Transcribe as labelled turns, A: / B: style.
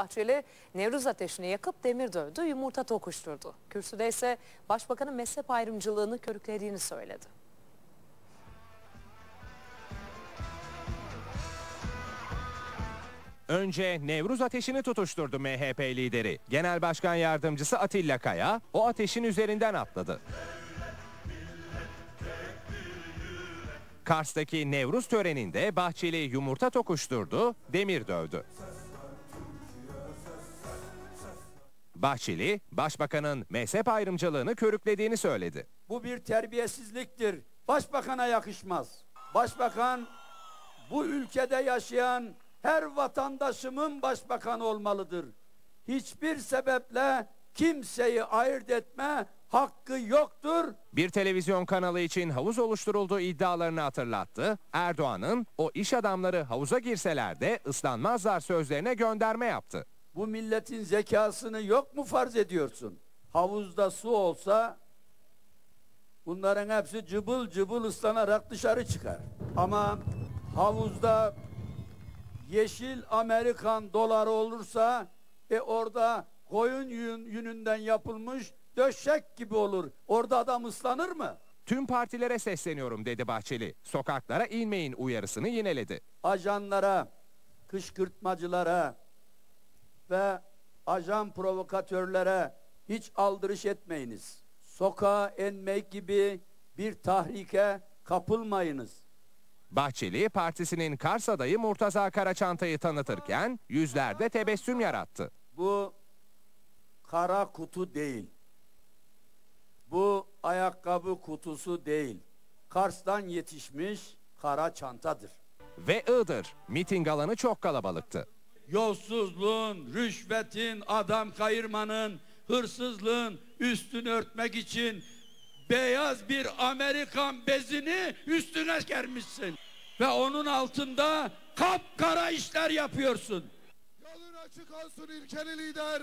A: Bahçeli Nevruz ateşini yakıp demir dövdü, yumurta tokuşturdu. Kürsüde ise başbakanın mezhep ayrımcılığını körüklediğini söyledi.
B: Önce Nevruz ateşini tutuşturdu MHP lideri. Genel Başkan Yardımcısı Atilla Kaya o ateşin üzerinden atladı. Kars'taki Nevruz töreninde Bahçeli yumurta tokuşturdu, demir dövdü. Bahçeli, başbakanın mezhep ayrımcılığını körüklediğini söyledi.
C: Bu bir terbiyesizliktir. Başbakana yakışmaz. Başbakan bu ülkede yaşayan her vatandaşımın başbakanı olmalıdır. Hiçbir sebeple kimseyi ayırt etme hakkı yoktur.
B: Bir televizyon kanalı için havuz oluşturulduğu iddialarını hatırlattı. Erdoğan'ın o iş adamları havuza girseler de ıslanmazlar sözlerine gönderme yaptı.
C: Bu milletin zekasını yok mu farz ediyorsun? Havuzda su olsa bunların hepsi cıbıl cıbıl ıslanarak dışarı çıkar. Ama havuzda yeşil Amerikan doları olursa e orada koyun yün, yününden yapılmış döşek gibi olur. Orada adam ıslanır mı?
B: Tüm partilere sesleniyorum dedi Bahçeli. Sokaklara inmeyin uyarısını yineledi.
C: Ajanlara, kışkırtmacılara ve ajan provokatörlere hiç aldırış etmeyiniz. Sokağa inmek gibi bir tahrike kapılmayınız.
B: Bahçeli partisinin Kars adayı Murtaza Karaçantay'ı tanıtırken yüzlerde tebessüm yarattı.
C: Bu kara kutu değil. Bu ayakkabı kutusu değil. Kars'tan yetişmiş kara çantadır.
B: Ve Iğdır miting alanı çok kalabalıktı.
C: Yolsuzluğun, rüşvetin, adam kayırmanın, hırsızlığın üstünü örtmek için beyaz bir Amerikan bezini üstüne germişsin. Ve onun altında kapkara işler yapıyorsun.
D: Yolun açık olsun ilkeli lider.